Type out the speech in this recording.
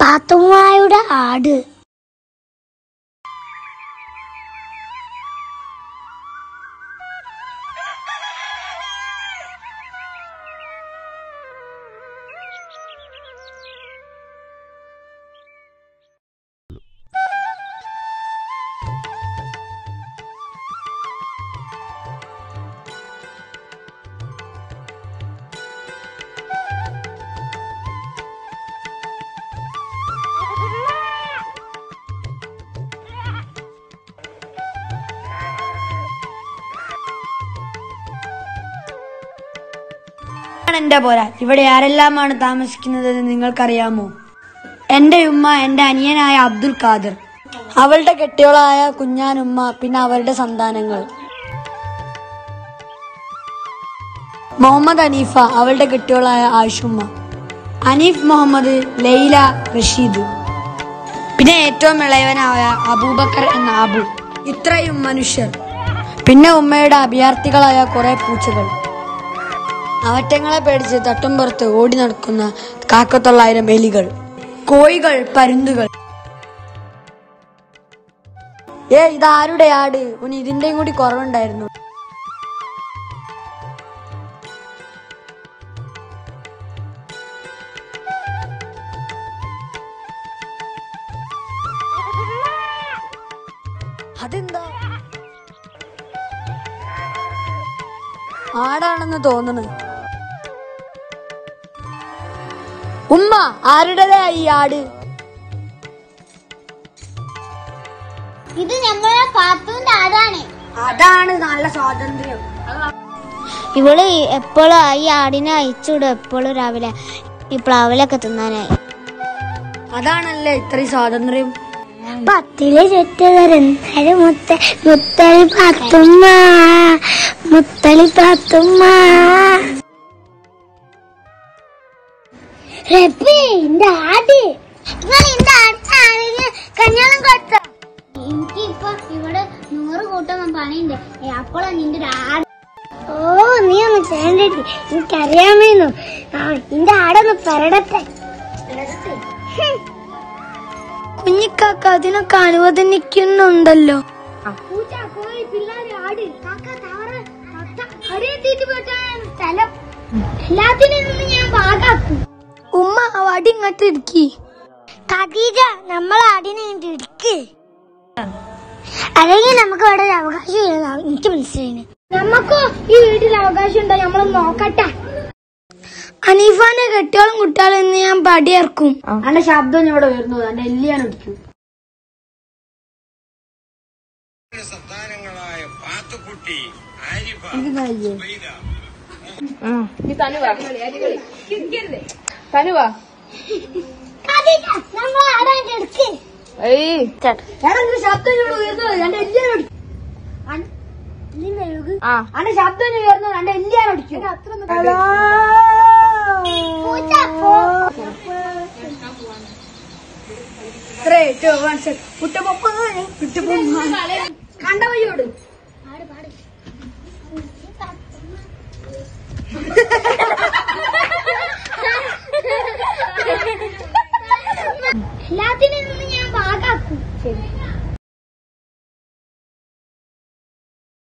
പാത്തുമ്മായുടെ ആട്. എന്റെ പോരാ. ഇവിടെ ആരെല്ലാമാണ് താമസിക്കുന്നതെന്ന് നിങ്ങൾക്കറിയാമോ? എന്റെ ഉമ്മ എന്റെ അനിയനായ അബ്ദുൽ ഖാദർ. അവളുടെ കെട്ടിയോളായ കുഞ്ഞാനുമ്മ പിന്നെ അവരുടെ സന്താനങ്ങൾ. മുഹമ്മദ് അനീഫ അവളുടെ കെട്ടിയോളായ ആയിഷുമ്മ. അനീഫ് മുഹമ്മദ് ലൈല റഷീദ്. പിന്നെ ഏറ്റവും ഇളയവനായ അബൂബക്കർ എന്ന അബു. ഇത്രയും മനുഷ്യർ. പിന്നെ ഉമ്മയുടെ അഭയാർത്ഥികളായ കുറെ പൂച്ചകൾ. അവറ്റങ്ങളെ പേടിച്ച് തട്ടും പുറത്ത് ഓടി നടക്കുന്ന കാക്കത്തൊള്ളായിരം എലികൾ കോഴികൾ പരുന്തുകൾ. ഏ ഇതാരുടെ ആട്? ഉനി ഇതിന്റെയും കൂടി കുറവുണ്ടായിരുന്നു. അതെന്താ? ആടാണെന്ന് തോന്നുന്നു ഉമ്മ ആരുടേതാ ഈ ആട്? ഇത് നമ്മളെ പാത്തുവിന്റെ ആടാണ് അതാണ് നല്ല സ്വാതന്ത്ര്യം. ഇവൾ എപ്പോഴും ഈ ആടിനെ അയച്ചുവിടും എപ്പോഴും രാവിലെ ഈ പ്ലാവിലൊക്കെ തിന്നാനായി. അതാണല്ലേ ഇത്രയും സ്വാതന്ത്ര്യം? പത്തിലെ ചുറ്റുതരുന്നാലും മുത്ത മുത്തളി പാത്തുമ്മ. മുത്തളി പാത്തുമ്മ. റബ്ബി ഇന്റെ ആട്. നിങ്ങൾ ഇന്റെ ആടിന് കല്യാണം കൊടുത്ത. എനിക്കിപ്പൊ ഇവിടെ നൂറ് കൂട്ടം പണിയുണ്ട്. അപ്പോഴാ നിന്റെ ഒരു ആട്. ഓ നീ ഒന്ന് ചെയ്യണ്ടി എനിക്കറിയാമേന്നു ആ നിന്റെ ആടൊന്ന് പരടത്തെ കുഞ്ഞിക്കാക്ക അതിനൊക്കെ അനുവദനിക്കുന്നുണ്ടല്ലോ. പൂച്ച കോഴി പിള്ളേര് ആട് കാക്ക താറ് തത്ത അടിയെത്തിയിട്ട് പോയിട്ടാണ് സ്ഥലം എല്ലാത്തിനും ഞാൻ ഭാഗാക്കും ഉമ്മ ആ വടി ഇങ്ങോട്ട് ഇടുക്കി ഖദീജ നമ്മൾ ആടിനെ ഇങ്ങോട്ട് ഇടുക്ക് അല്ലെങ്കിൽ നമുക്ക് ഇവിടെ ഒരു അവകാശം ഇല്ലെന്ന് എനിക്ക് മനസ്സിലായി നമുക്കോ ഈ വീട്ടിൽ അവകാശം ഉണ്ടോ? നമ്മൾ നോക്കട്ടെ. അനീഫാന്റെ കെട്ടിയോളം കുട്ടികളും ഇന്ന് ഞാൻ പടിയിറക്കും അന്റെ ശബ്ദം ഇവിടെ വരുന്നത് എന്റെ എല്ലിയാണ് ഇടിക്കും സന്താനങ്ങളായ പാത്തുക്കുട്ടി ആരിഫ ഉബൈദ, ഖദീജ നമ്മൾ ആടാൻ എടുക്ക്. ശബ്ദം ഉയർന്നു എന്റെ. പുട്ടപ്പൊപ്പ്, പുട്ടപ്പൊപ്പ്. കണ്ട? വഴിയോട്